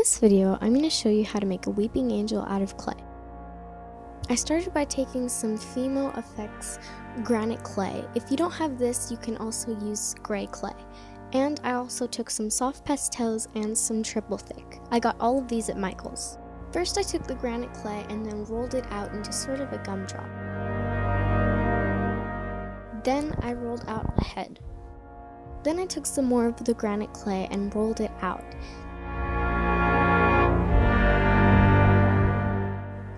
this video, I'm going to show you how to make a weeping angel out of clay. I started by taking some Fimo Effects granite clay. If you don't have this, you can also use gray clay. And I also took some soft pastels and some triple thick. I got all of these at Michael's. First I took the granite clay and then rolled it out into sort of a gumdrop. Then I rolled out a head. Then I took some more of the granite clay and rolled it out.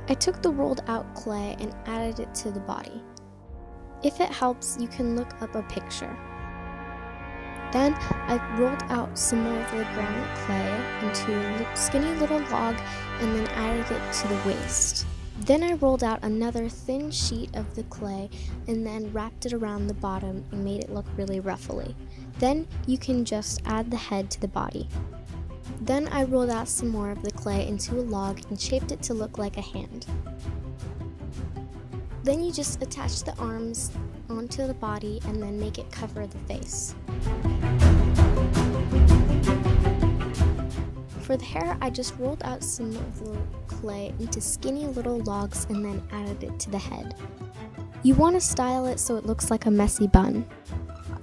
I took the rolled out clay and added it to the body. If it helps, you can look up a picture. Then I rolled out some more of the granite clay into a skinny little log and then added it to the waist. Then I rolled out another thin sheet of the clay and then wrapped it around the bottom and made it look really ruffly. Then you can just add the head to the body. Then I rolled out some more of the clay into a log and shaped it to look like a hand. Then you just attach the arms onto the body and then make it cover the face. For the hair, I just rolled out some of the clay into skinny little logs and then added it to the head. You want to style it so it looks like a messy bun.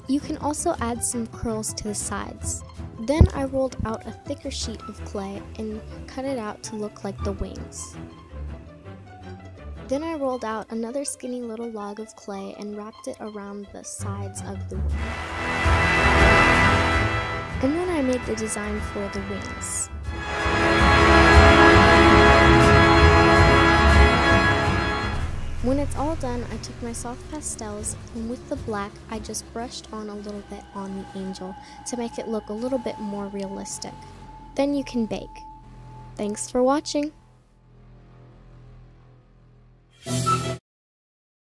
You can also add some curls to the sides. Then I rolled out a thicker sheet of clay and cut it out to look like the wings. Then I rolled out another skinny little log of clay and wrapped it around the sides of the wing. And then I made the design for the wings. I took my soft pastels and with the black, I just brushed on a little bit on the angel to make it look a little bit more realistic. Then you can bake. Thanks for watching!